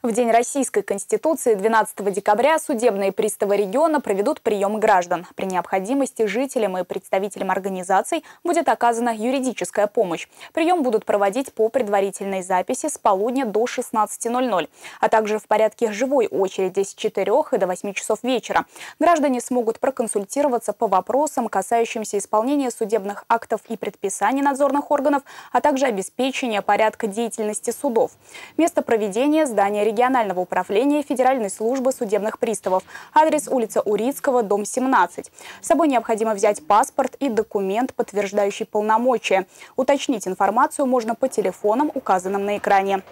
В День Российской Конституции 12 декабря судебные приставы региона проведут прием граждан. При необходимости жителям и представителям организаций будет оказана юридическая помощь. Прием будут проводить по предварительной записи с полудня до 16.00, а также в порядке живой очереди с 4 и до 8 часов вечера. Граждане смогут проконсультироваться по вопросам, касающимся исполнения судебных актов и предписаний надзорных органов, а также обеспечения порядка деятельности судов. Место проведения – здание регионального управления Федеральной службы судебных приставов. Адрес улица Урицкого, дом 17. С собой необходимо взять паспорт и документ, подтверждающий полномочия. Уточнить информацию можно по телефонам, указанным на экране.